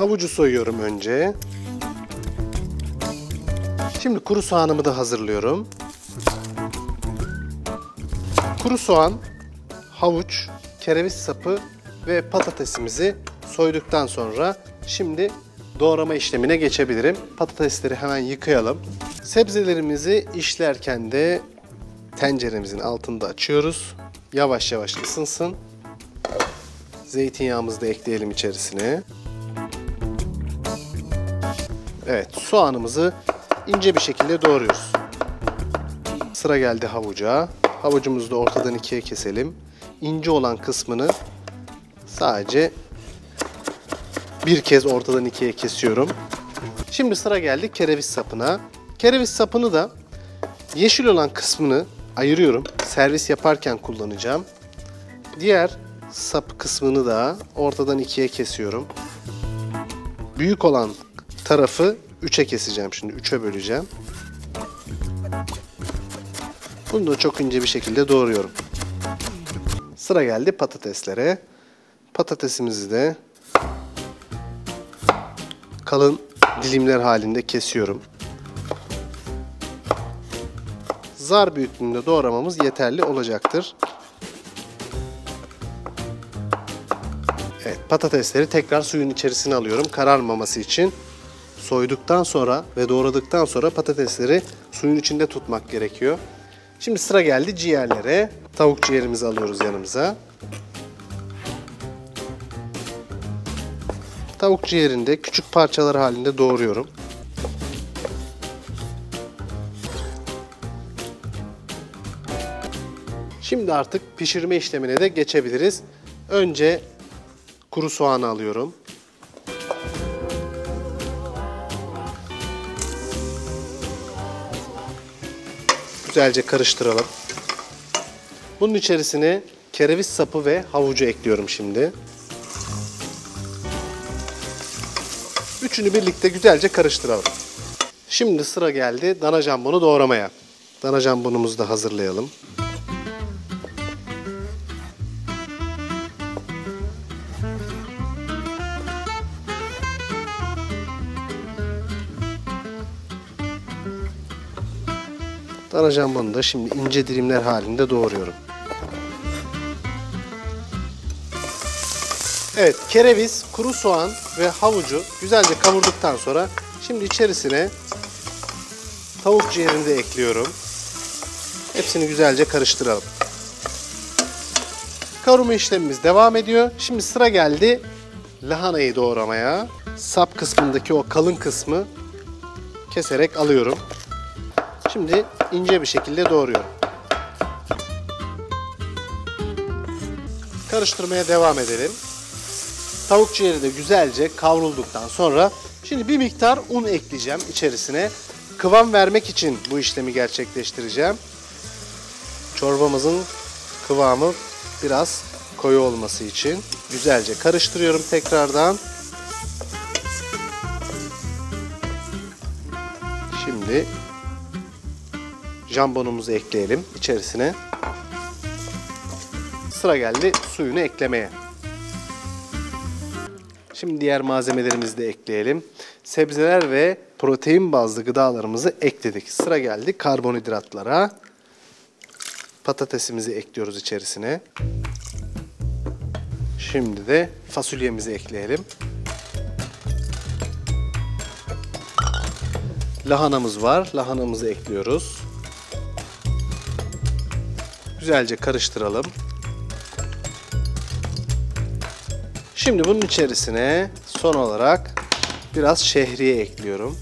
Havucu soyuyorum önce. Şimdi kuru soğanımı da hazırlıyorum. Kuru soğan, havuç, kereviz sapı ve patatesimizi soyduktan sonra şimdi doğrama işlemine geçebilirim. Patatesleri hemen yıkayalım. Sebzelerimizi işlerken de tenceremizin altında açıyoruz. Yavaş yavaş ısınsın. Zeytinyağımızı da ekleyelim içerisine. Evet, soğanımızı ince bir şekilde doğruyoruz. Sıra geldi havuca. Havucumuzu da ortadan ikiye keselim. İnce olan kısmını sadece bir kez ortadan ikiye kesiyorum. Şimdi sıra geldi kereviz sapına. Kereviz sapını da yeşil olan kısmını ayırıyorum. Servis yaparken kullanacağım. Diğer sap kısmını da ortadan ikiye kesiyorum. Büyük olan tarafı 3'e keseceğim şimdi. 3'e böleceğim. Bunu da çok ince bir şekilde doğruyorum. Sıra geldi patateslere. Patatesimizi de kalın dilimler halinde kesiyorum. Zar büyüklüğünde doğramamız yeterli olacaktır. Evet, patatesleri tekrar suyun içerisine alıyorum kararmaması için. Soyduktan sonra ve doğradıktan sonra patatesleri suyun içinde tutmak gerekiyor. Şimdi sıra geldi ciğerlere. Tavuk ciğerimizi alıyoruz yanımıza. Tavuk ciğerini de küçük parçalar halinde doğruyorum. Şimdi artık pişirme işlemine de geçebiliriz. Önce kuru soğanı alıyorum. Güzelce karıştıralım. Bunun içerisine kereviz sapı ve havucu ekliyorum şimdi. Üçünü birlikte güzelce karıştıralım. Şimdi sıra geldi dana jambonu doğramaya. Dana jambonumuzu da hazırlayalım. Dana jambonu da şimdi ince dilimler halinde doğruyorum. Evet, kereviz, kuru soğan ve havucu güzelce kavurduktan sonra şimdi içerisine tavuk ciğerini de ekliyorum. Hepsini güzelce karıştıralım. Kavurma işlemimiz devam ediyor. Şimdi sıra geldi lahanayı doğramaya. Sap kısmındaki o kalın kısmı keserek alıyorum. Şimdi ince bir şekilde doğruyorum. Karıştırmaya devam edelim. Tavuk ciğeri de güzelce kavrulduktan sonra şimdi bir miktar un ekleyeceğim içerisine. Kıvam vermek için bu işlemi gerçekleştireceğim. Çorbamızın kıvamı biraz koyu olması için güzelce karıştırıyorum tekrardan. Şimdi jambonumuzu ekleyelim içerisine. Sıra geldi suyunu eklemeye. Şimdi diğer malzemelerimizi de ekleyelim. Sebzeler ve protein bazlı gıdalarımızı ekledik. Sıra geldi karbonhidratlara. Patatesimizi ekliyoruz içerisine. Şimdi de fasulyemizi ekleyelim. Lahanamız var. Lahanamızı ekliyoruz. Güzelce karıştıralım. Şimdi bunun içerisine son olarak biraz şehriye ekliyorum.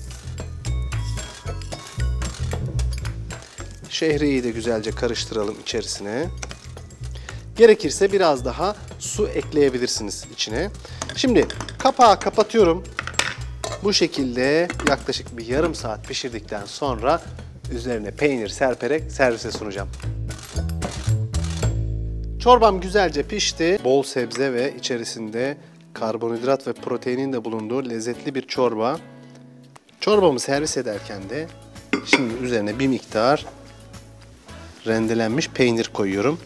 Şehriyeyi de güzelce karıştıralım içerisine. Gerekirse biraz daha su ekleyebilirsiniz içine. Şimdi kapağı kapatıyorum. Bu şekilde yaklaşık bir yarım saat pişirdikten sonra üzerine peynir serperek servise sunacağım. Çorbam güzelce pişti. Bol sebze ve içerisinde karbonhidrat ve proteinin de bulunduğu lezzetli bir çorba. Çorbamı servis ederken de şimdi üzerine bir miktar rendelenmiş peynir koyuyorum.